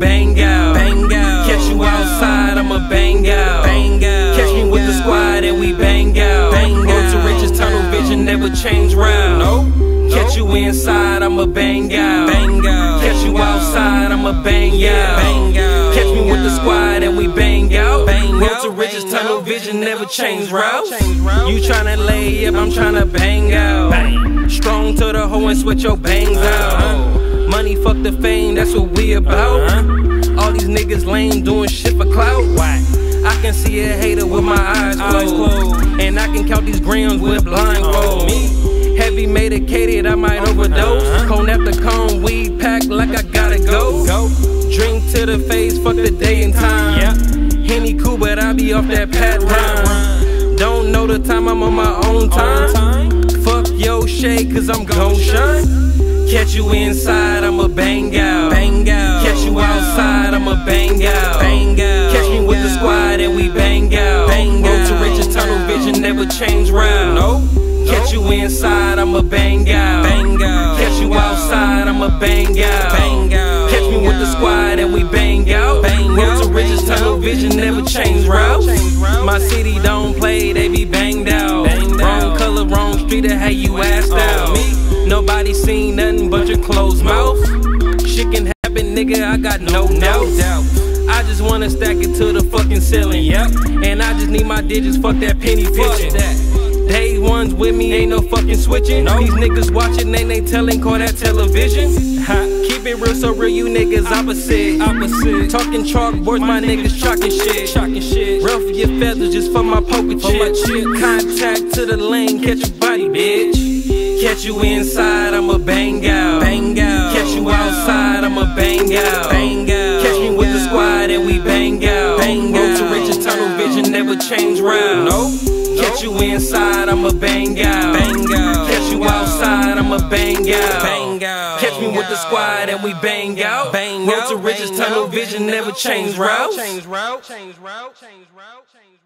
bang out. Bang out. Catch you outside, I'ma bang out. Bang out. Catch me with the squad and we bang out. Bang Road to riches, tunnel vision, never change route. Nope. Catch you inside, I'ma bang out. Bang out. Catch you outside, I'ma bang out. Bang out. Catch me with the squad and we bang out. Bang Road out. to riches, tunnel out. vision, never change Route. You tryna lay up, I'm tryna bang out. Bang. Strong to the hoe and sweat your bangs out. Uh-huh. Money, fuck the fame, that's what we about. Uh-huh. All these niggas lame doing shit for clout. Whack. I can see a hater with my eyes closed. And I can count these grams with blindfold. Oh, me. Heavy medicated, I might overdose. Uh-huh. Cone after cone, weed packed like I gotta go. Go. Drink to the face, fuck the day and time. Yeah. Henny cool, but I be off that pat rhyme. Don't know the time, I'm on my own time. time. Fuck yo shade, cause I'm gon' shine. Catch you inside, I'ma bang out. Bang out. Catch you outside, I'ma bang out. Bang out. Catch me with the squad and we bang out. Bang out. Road to riches, tunnel vision, never change route. Nope. Catch you inside, I'ma bang out. Bang out. Catch you outside, I'ma bang out. Bang out. Catch me with the squad and we bang out. Bang Road out. to riches, tunnel vision, never change. Route. My city don't play, they be banged out. Wrong color, wrong street, that had you asked Oh, out. Closed mouth. Shit can happen, nigga, I got no doubt. doubt. I just wanna stack it to the fucking ceiling. Yep. And I just need my digits, fuck that penny Fuck that. Day ones with me, ain't no fucking switching. Nope. These niggas watching, they ain't telling, call that television. Ha, keep it real, so real, you niggas opposite. Opposite. Talking chalkboards, my niggas chalking shit. Chalking shit. Ruff your feathers just for my poker For my chip. Contact to the lane, catch your body, bitch. Catch you inside, I'ma bang out. Bang out. Catch you outside, I'ma bang out. Bang out. Catch me with the squad and we bang out. Bang Road to out. riches, tunnel vision, never change route. Nope. Catch you inside, I'ma bang out. Bang out. Catch you outside, I'ma bang out. Bang out. Catch me with the squad and we bang out. Bang Road out. to riches, tunnel vision, never change routes. Change route. Change route. Change route. Change